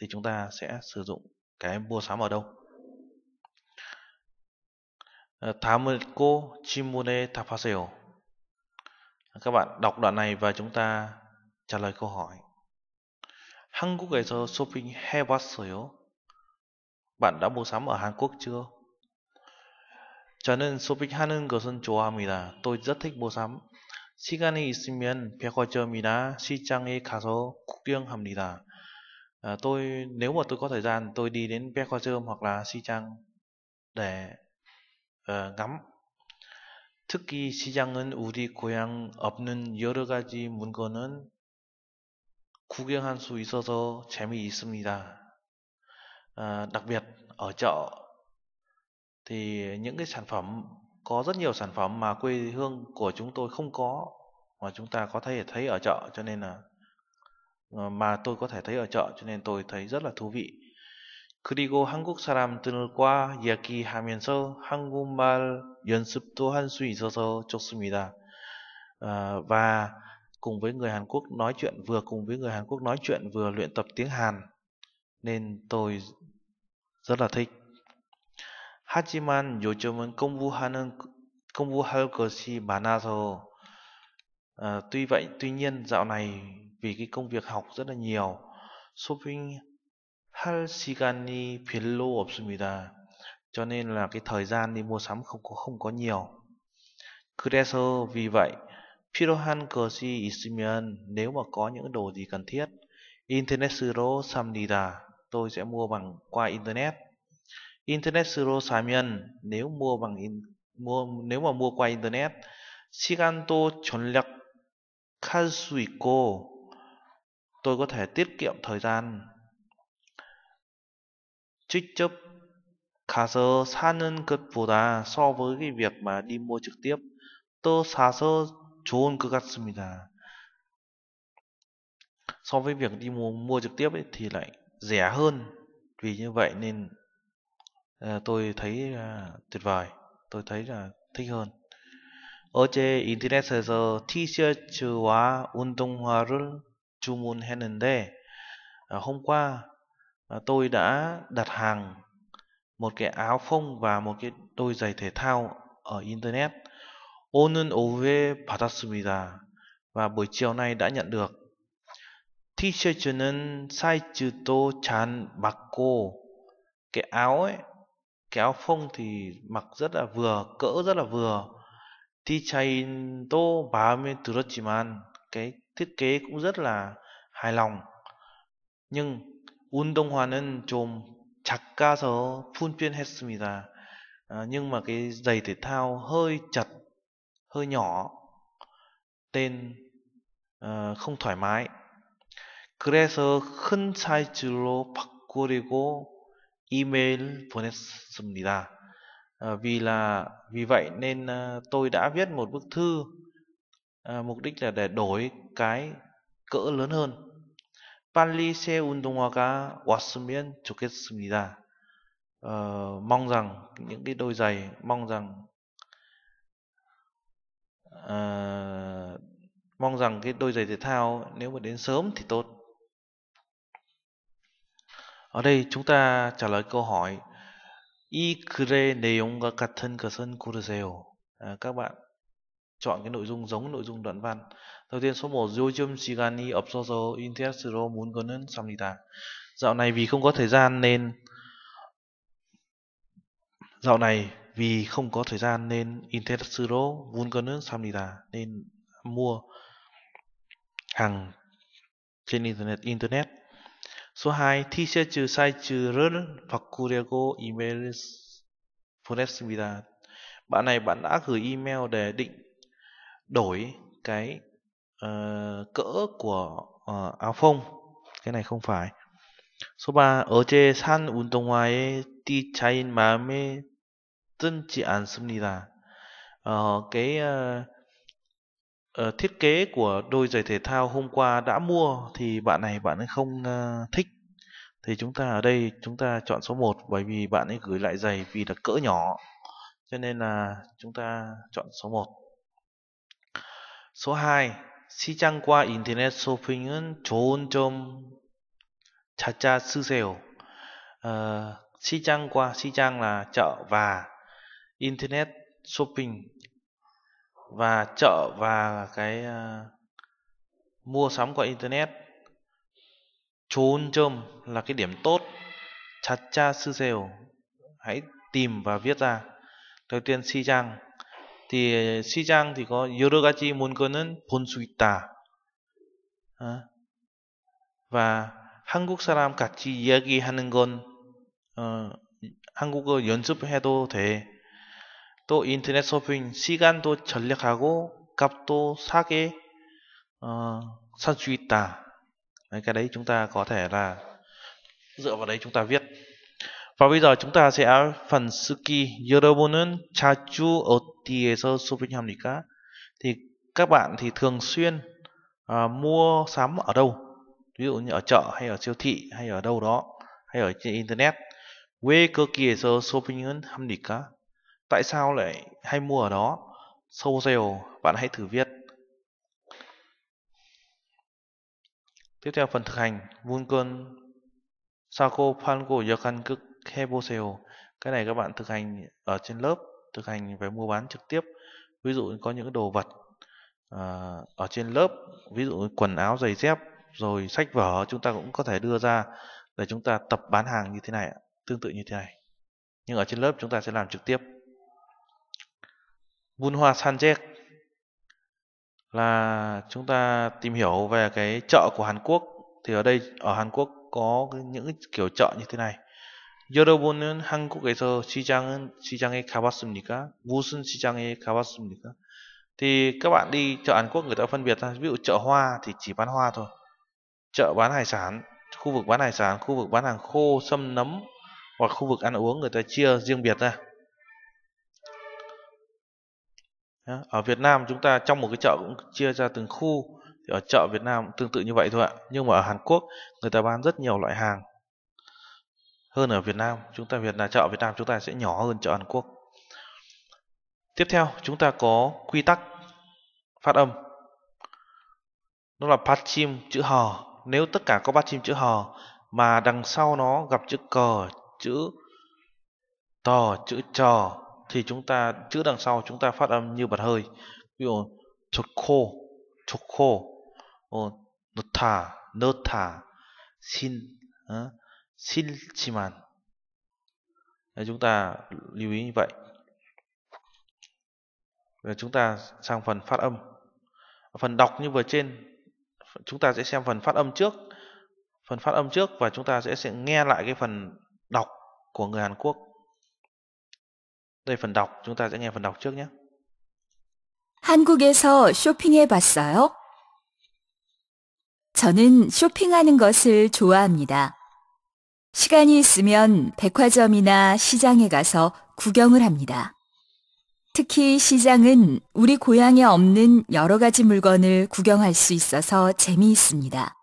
Thì chúng ta sẽ sử dụng cái mua sắm ở đâu? 다음 읽고 질문에 답하세요. Các bạn đọc đoạn này và chúng ta trả lời câu hỏi. 한국에서 쇼핑해봤어요? Bạn đã mua sắm ở Hàn Quốc chưa? 저는 쇼핑하는 것은 좋아합니다. tôi rất thích mua sắm. 시간이 있으면 백화점이나 시장에 가서 구경합니다. À, tôi nếu mà tôi có thời gian tôi đi đến 백화점 hoặc là 시장 để uh, ngắm. 특히 시장은 우리 고향 없는 여러 가지 물건은 구경할 수 있어서 재미있습니다. À, đặc biệt ở chợ thì những cái sản phẩm có rất nhiều sản phẩm mà quê hương của chúng tôi không có mà chúng ta có thể thấy ở chợ cho nên là mà tôi có thể thấy ở chợ cho nên tôi thấy rất là thú vị. 그리고 한국 사람들과 이야기하면서 한국말 연습도 할 수 있어서 좋습니다. À, và cùng với người Hàn Quốc nói chuyện vừa cùng với người Hàn Quốc nói chuyện vừa luyện tập tiếng Hàn nên tôi rất là thích. 하지만 요즘은 공부하는 공부할 것이 많아서 à, tuy vậy tuy nhiên dạo này vì cái công việc học rất là nhiều shopping 할 시간이 별로 없습니다. cho nên là cái thời gian đi mua sắm không có không có nhiều. 그래서 vì vậy 필요한 것이 있으면 nếu mà có những đồ gì cần thiết 인터넷으로 삽니다. tôi sẽ mua bằng qua internet. 인터넷으로 사면 nếu mua bằng in, mua nếu mà mua qua internet 시간도 절약할 수 있고 tôi có thể tiết kiệm thời gian 직접 가서 사는 것보다 so với cái việc mà đi mua trực tiếp 또 사서 좋은 것 같습니다. So với việc đi mua mua trực tiếp ấy, thì lại rẻ hơn. Vì như vậy nên uh, tôi thấy uh, tuyệt vời. tôi thấy là thích hơn. 어제 인터넷에서 티셔츠와 운동화를 주문했는데 hôm qua tôi đã đặt hàng một cái áo phông và một cái đôi giày thể thao ở internet. 오는 오후에 받았습니다. và buổi chiều nay đã nhận được. T-shirt는 사이즈도 잘 맞고 cái áo ấy cái áo phông thì mặc rất là vừa cỡ rất là vừa 디자인도 마음에 들었지만 cái thiết kế cũng rất là hài lòng nhưng 운동화는 좀 작아서 불편했습니다. À, nhưng mà cái giày thể thao hơi chặt, hơi nhỏ, tên uh, không thoải mái. 그래서 큰 사이즈로 바꾸려고 email 보냈습니다. À, vì là vì vậy nên uh, tôi đã viết một bức thư uh, mục đích là để đổi cái cỡ lớn hơn. 빨리 새 운동화가 왔으면 좋겠습니다. Uh, mong rằng những cái đôi giày mong rằng uh, mong rằng cái đôi giày thể thao nếu mà đến sớm thì tốt ở đây chúng ta trả lời câu hỏi 이 글의 내용과 같은 것은 고르세요. À, các bạn chọn cái nội dung giống nội dung đoạn văn. Đầu tiên số 1 요즘 시간이 없어서 인터넷으로 문건은 삽니다. Dạo này vì không có thời gian nên dạo này vì không có thời gian nên 인터넷으로 문건은 삽니다. Nên mua hàng trên internet internet. Số 2 티셔츠 사이즈를 바꾸려고 이메일 보냈습니다. Bạn này bạn đã gửi email để định đổi cái uh, cỡ của uh, áo phông. Cái này không phải. Số 3 어제 산 운동화의 디자인 마음에 들지 않습니다. Uh, cái uh, uh, thiết kế của đôi giày thể thao hôm qua đã mua thì bạn này bạn ấy không uh, thích thì chúng ta ở đây chúng ta chọn số 1 bởi vì bạn ấy gửi lại giày vì là cỡ nhỏ cho nên là chúng ta chọn số 1 số 2 시장과 인터넷 쇼핑은 좋은 점 찾아 쓰세요. Uh, 시장과 시장 là chợ và internet shopping và chợ và cái uh, mua sắm qua internet 좋은 점 là cái điểm tốt 찾자 쓰세요 hãy tìm và viết ra đầu tiên 시장 thì 시장 có 여러 가지 물건은 본 수 있다 à. và 한국 사람 같이 이야기하는 건 어, 한국어 연습해도 돼. 또 인터넷 쇼핑 시간도 절약하고 값도 싸게 uh, 살수 있다. Đấy, cái đấy chúng ta có thể là dựa vào đấy chúng ta viết. Và bây giờ chúng ta sẽ phần Suki. 여러분은 자주 어디에서 쇼핑합니까? Thì các bạn thì thường xuyên uh, mua sắm ở đâu? Ví dụ như ở chợ hay ở siêu thị hay ở đâu đó hay ở trên internet. 왜 거기에서 쇼핑은 합니까? Tại sao lại hay mua ở đó? 써보세요. Bạn hãy thử viết. Tiếp theo phần thực hành 문건 사고 팔고 역한극 Hebo Sale. Cái này các bạn thực hành ở trên lớp, thực hành về mua bán trực tiếp. Ví dụ có những đồ vật à, ở trên lớp, ví dụ quần áo, giày dép, rồi sách vở chúng ta cũng có thể đưa ra để chúng ta tập bán hàng như thế này, tương tự như thế này. Nhưng ở trên lớp chúng ta sẽ làm trực tiếp. Bunhua Sanjek là chúng ta tìm hiểu về cái chợ của Hàn Quốc thì ở đây ở Hàn Quốc có những kiểu chợ như thế này 여러분은 한국에서 시장은 시장에 가봤습니까? 무슨 시장에 가봤습니까? Thì các bạn đi chợ Hàn Quốc người ta phân biệt ra, ví dụ chợ hoa thì chỉ bán hoa thôi. Chợ bán hải sản, khu vực bán hải sản, khu vực bán hàng khô, sâm nấm hoặc khu vực ăn uống người ta chia riêng biệt ra. Ở Việt Nam chúng ta trong một cái chợ cũng chia ra từng khu thì ở chợ Việt Nam tương tự như vậy thôi ạ. Nhưng mà ở Hàn Quốc người ta bán rất nhiều loại hàng hơn ở Việt Nam. Chúng ta Việt là chợ Việt Nam chúng ta sẽ nhỏ hơn chợ Hàn Quốc. Tiếp theo chúng ta có quy tắc phát âm. Nó là phát chim chữ hò. Nếu tất cả có phát chim chữ hò mà đằng sau nó gặp chữ cờ, chữ tò, chữ trò thì chúng ta chữ đằng sau chúng ta phát âm như bật hơi. Ví dụ chột khô chột khô nốt thả nốt thả xin, 싫지만 Đấy, chúng ta lưu ý như vậy Rồi chúng ta sang phần phát âm phần đọc như vừa trên chúng ta sẽ xem phần phát âm trước phần phát âm trước và chúng ta sẽ, sẽ nghe lại cái phần đọc của người Hàn Quốc đây phần đọc chúng ta sẽ nghe phần đọc trước nhé 한국에서 쇼핑해 봤어요? 저는 쇼핑하는 것을 좋아합니다. 시간이 있으면 백화점이나 시장에 가서 구경을 합니다. 특히 시장은 우리 고향에 없는 여러 가지 물건을 구경할 수 있어서 재미있습니다.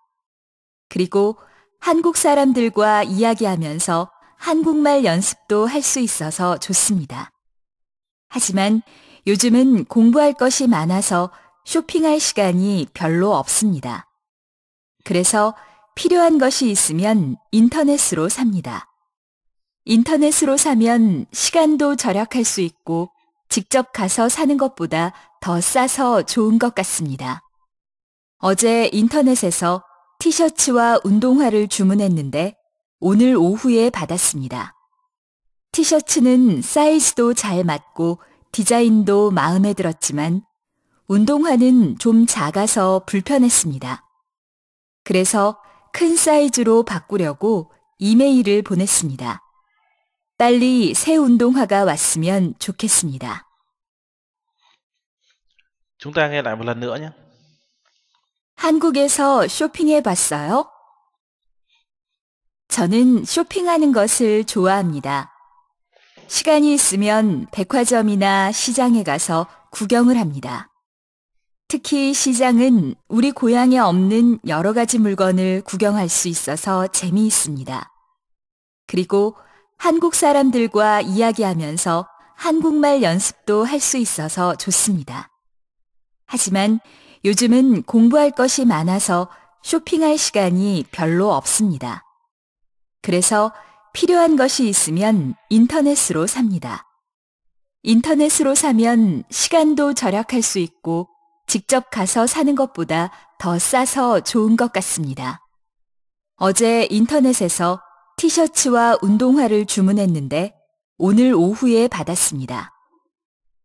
그리고 한국 사람들과 이야기하면서 한국말 연습도 할 수 있어서 좋습니다. 하지만 요즘은 공부할 것이 많아서 쇼핑할 시간이 별로 없습니다. 그래서 필요한 것이 있으면 인터넷으로 삽니다. 인터넷으로 사면 시간도 절약할 수 있고 직접 가서 사는 것보다 더 싸서 좋은 것 같습니다. 어제 인터넷에서 티셔츠와 운동화를 주문했는데 오늘 오후에 받았습니다. 티셔츠는 사이즈도 잘 맞고 디자인도 마음에 들었지만 운동화는 좀 작아서 불편했습니다. 그래서 큰 사이즈로 바꾸려고 이메일을 보냈습니다. 빨리 새 운동화가 왔으면 좋겠습니다. Chúng ta nghe lại một lần nữa nhé. 한국에서 쇼핑해 봤어요? 저는 쇼핑하는 것을 좋아합니다. 시간이 있으면 백화점이나 시장에 가서 구경을 합니다. 특히 시장은 우리 고향에 없는 여러 가지 물건을 구경할 수 있어서 재미있습니다. 그리고 한국 사람들과 이야기하면서 한국말 연습도 할 수 있어서 좋습니다. 하지만 요즘은 공부할 것이 많아서 쇼핑할 시간이 별로 없습니다. 그래서 필요한 것이 있으면 인터넷으로 삽니다. 인터넷으로 사면 시간도 절약할 수 있고 직접 가서 사는 것보다 더 싸서 좋은 것 같습니다. 어제 인터넷에서 티셔츠와 운동화를 주문했는데 오늘 오후에 받았습니다.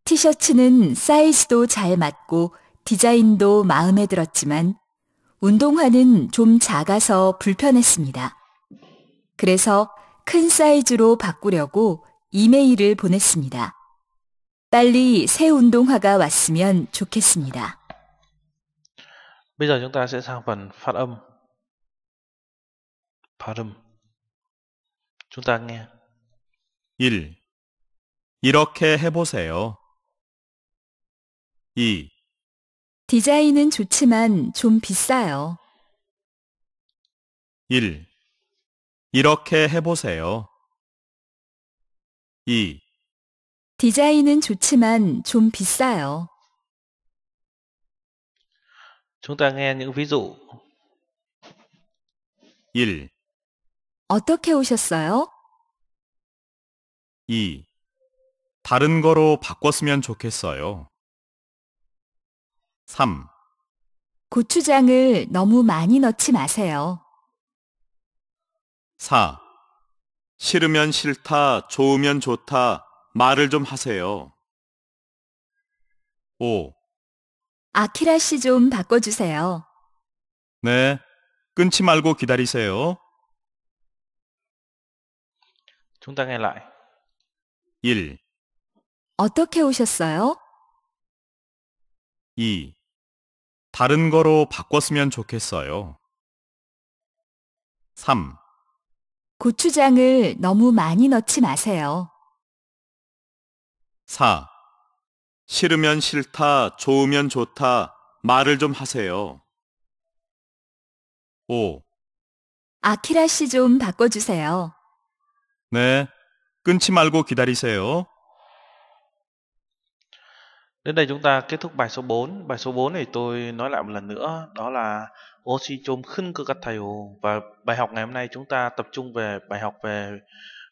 티셔츠는 사이즈도 잘 맞고 디자인도 마음에 들었지만 운동화는 좀 작아서 불편했습니다. 그래서 큰 사이즈로 바꾸려고 이메일을 보냈습니다. 빨리 새 운동화가 왔으면 좋겠습니다. Bây giờ chúng ta sẽ sang phần phát âm. Phát âm. Chúng ta nghe. 1. 이렇게 해 보세요. 2. 디자인은 좋지만 좀 비싸요. 1. 이렇게 해 보세요. 2. 디자인은 좋지만 좀 비싸요. Chúng ta nghe những ví dụ. 1, 어떻게 오셨어요? 2. 다른 거로 바꿨으면 좋겠어요. 3. 고추장을 너무 많이 넣지 마세요. 4. 싫으면 싫다, 좋으면 좋다, 말을 좀 하세요. 5. 아키라 씨 좀 바꿔주세요. 네, 끊지 말고 기다리세요. Chúng ta nghe lại. 1, 어떻게 오셨어요? 2. 다른 거로 바꿨으면 좋겠어요. 3. 고추장을 너무 많이 넣지 마세요. 4. 싫으면 싫다, 좋으면 좋다, 말을 좀 하세요. 5. 아키라 씨 좀 바꿔주세요. 네, 끊지 말고 기다리세요. Đến đây chúng ta kết thúc bài số 4. Bài số 4 này tôi nói lại một lần nữa, đó là Oshi chôm khân cơ cắt thầy và bài học ngày hôm nay chúng ta tập trung về bài học về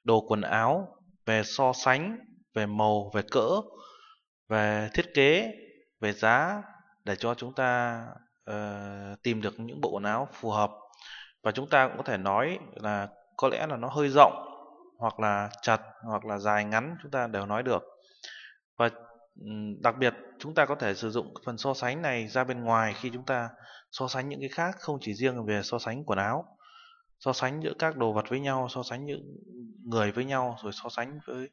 đồ quần áo, về so sánh, về màu, về cỡ, về thiết kế, về giá để cho chúng ta uh, tìm được những bộ quần áo phù hợp. Và chúng ta cũng có thể nói là có lẽ là nó hơi rộng hoặc là chặt hoặc là dài ngắn chúng ta đều nói được. Và đặc biệt chúng ta có thể sử dụng phần so sánh này ra bên ngoài khi chúng ta so sánh những cái khác không chỉ riêng về so sánh quần áo so sánh giữa các đồ vật với nhau so sánh những người với nhau rồi so sánh với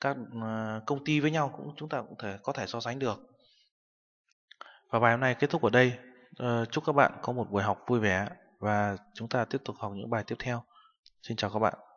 các ờ, công ty với nhau cũng, chúng ta cũng thể, có thể so sánh được. Và bài hôm nay kết thúc ở đây. Ờ, chúc các bạn có một buổi học vui vẻ và chúng ta tiếp tục học những bài tiếp theo. Xin chào các bạn.